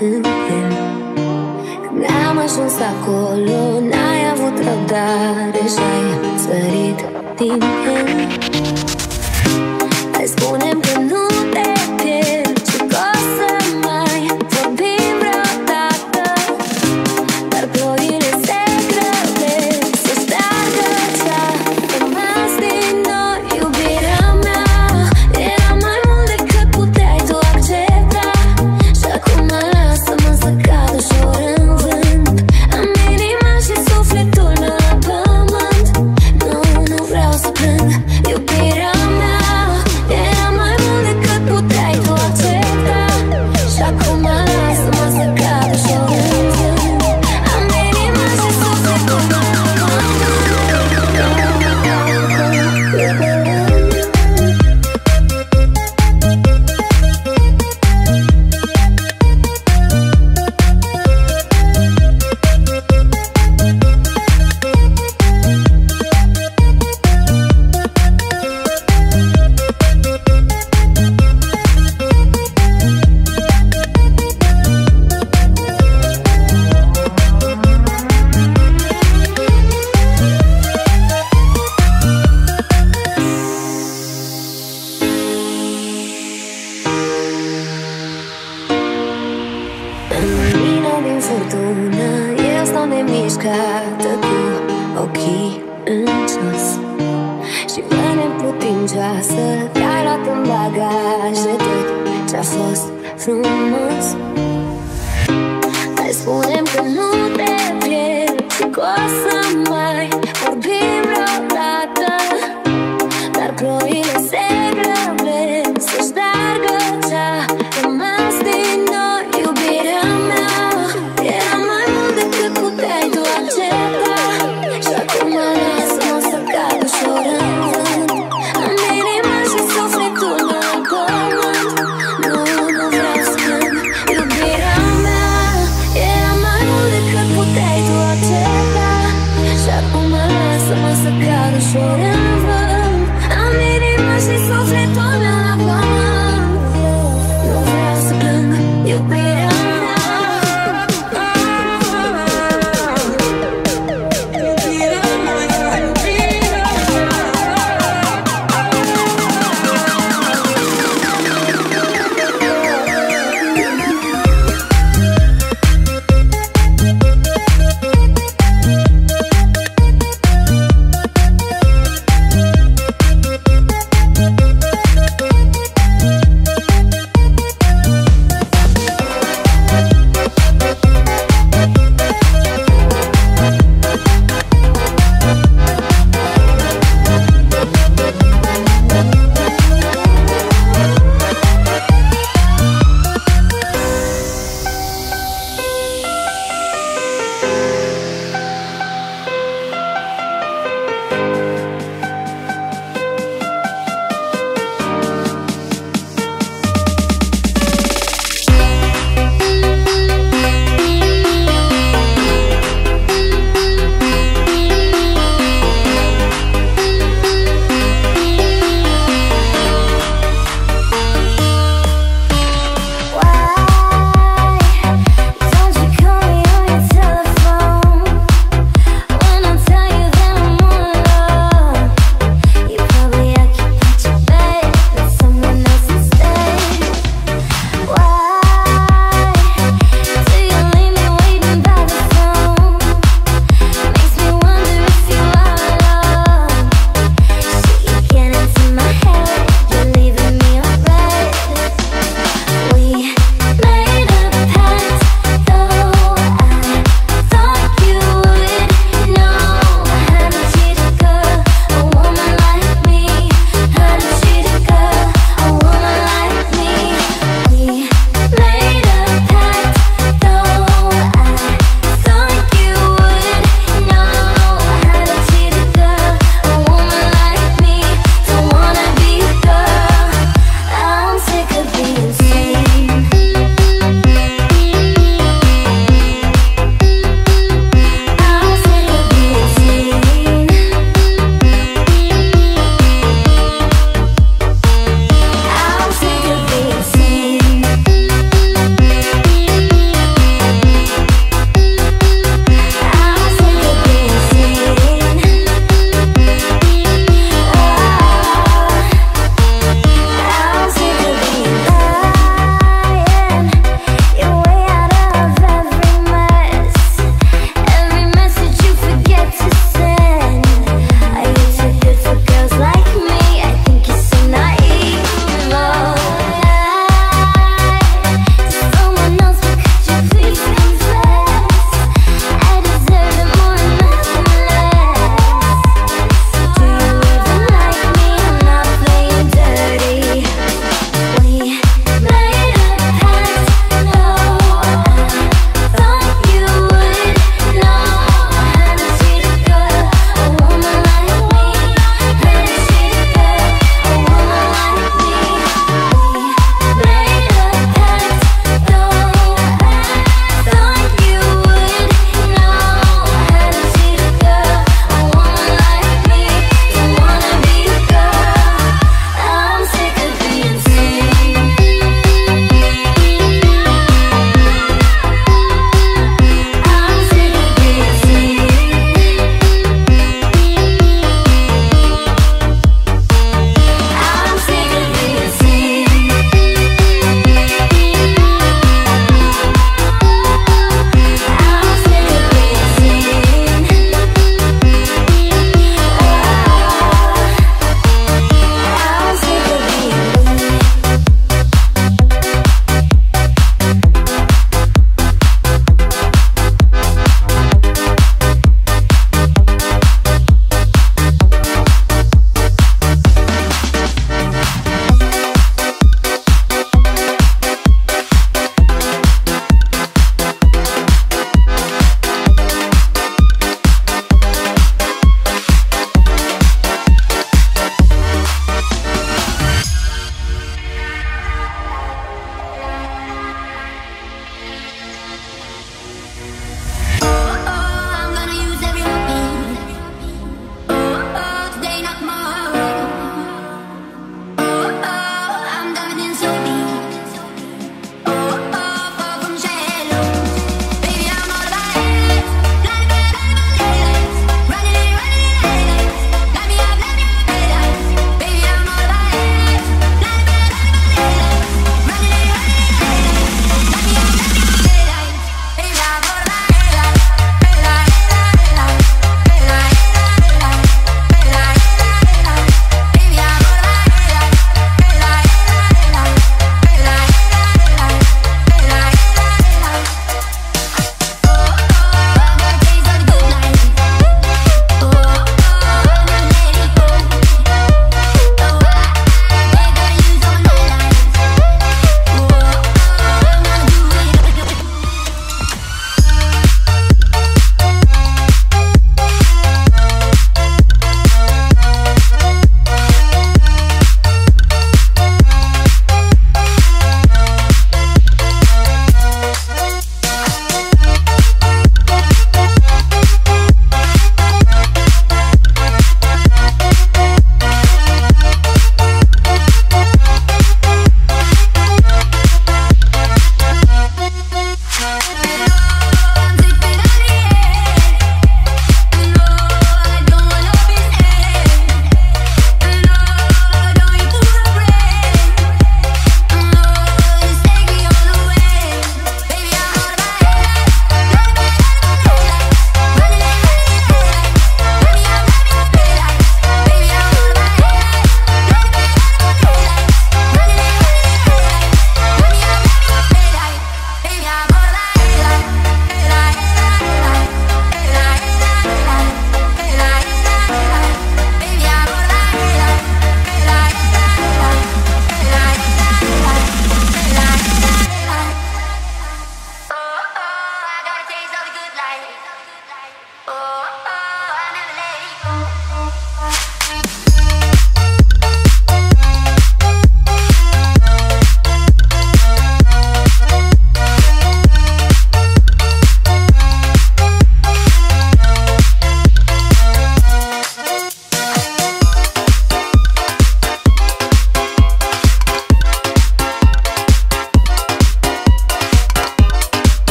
în el Când am ajuns acolo N-ai avut răbdare și ai sărit din el.